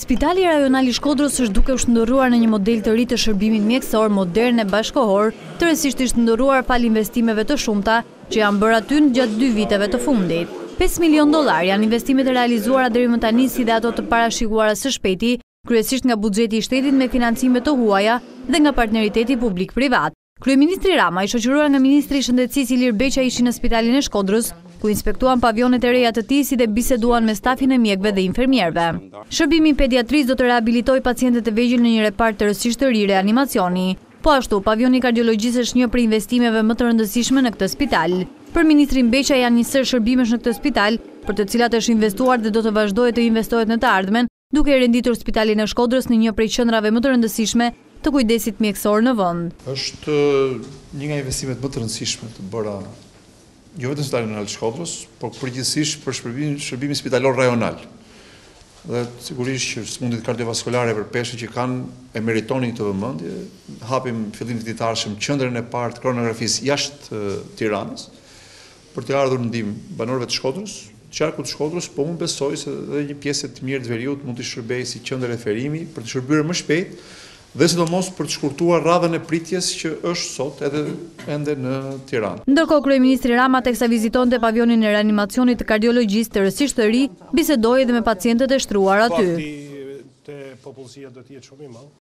Spitali Rajonal i Shkodrës është duke u shndërruar në një model të ri të shërbimit mjekësor modern e bashkëkohor, tërësisht i shndërruar falë investimeve të shumta që janë bërë aty gjatë dy viteve të fundit. 5 milion dolar janë investimet e realizuara deri më tani si dhe ato të parashikuara së shpejti, kryesisht nga buxheti i shtetit me financime të huaja dhe nga partneriteti publik-privat. Kryeministri Rama, i shoqëruar nga Ministri i Shëndetësisë Ilir Beqaj ishin në spitalin e Shkodrës, ku inspektuan pavionet e reja të tij si dhe biseduan me stafin e mjekëve dhe infermierëve. Shërbimi i pediatrisë do të rehabilitojë pacientët e vegjël në një repart tërësisht të ri reanimacioni. Po ashtu, pavioni i kardiologjisë është një prej investimeve më të rëndësishme në këtë spital. Për ministrin Beqaj janë një sërë shërbimesh në këtë spital, për të cilat është investuar dhe do të vazhdojë të investohet në të ardhmen, duke e renditur spitalin e Shkodrës në një prej qendrave më të rëndësishme të kujdesit mjekësor në vend. Është një nga investimet më të rëndësishme të bëra jo vetëm në Spitalin Rajonal të Shkodrës, por përgjithësisht për shërbimin spitalor rajonal. Dhe sigurisht që sëmundjet kardiovaskulare për peshën që kanë e meritonin këtë vëmendje, hapim fillim vitit të ardhshëm qendrën e parë të koronarografisë jashtë Tiranës. për t'i ardhur në ndihmë banorëve të Shkodrës, qarkut të Shkodrës, po unë besoj se edhe një pjese të mirë të veriut mund t'i shërbejë si qendër referimi për të shërbyer më shpejt dhe sidomos për të shkurtuar radhën e pritjes që është sot edhe ende në Tiranë. Ndërkohë, kryeministri Rama teksa vizitonte pavionin e reanimacionit të kardiologjisë tërësisht të ri, bisedoi edhe me pacientët e shtruar aty.